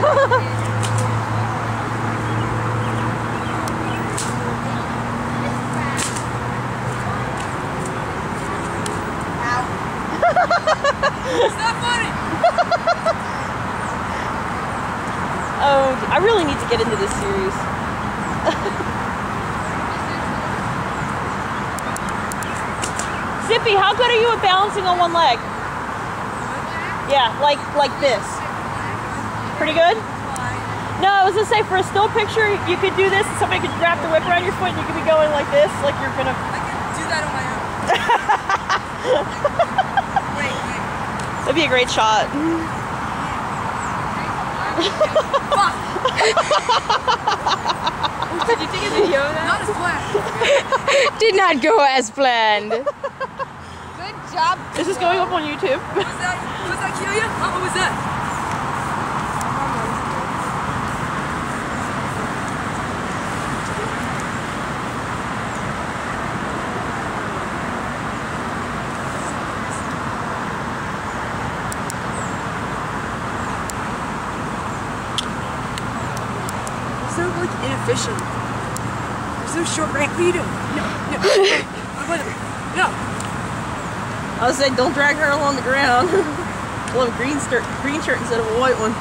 oh, I really need to get into this series. Zippy, how good are you at balancing on one leg? Yeah, like like this. Pretty good? No, I was gonna say for a still picture, you could do this. Somebody could wrap the whip around your foot, and you could be going like this, like you're gonna. I can do that on my own. wait, wait. That'd be a great shot. Fuck. Did you take a video of that? Not as planned. Did not go as planned. Good job. This is this going up on YouTube? Was that, was that Kelia? Huh? What was that? So like inefficient. There's no short rank leader. No, no, no, no. I was saying, don't drag her along the ground. Have a green, green shirt instead of a white one.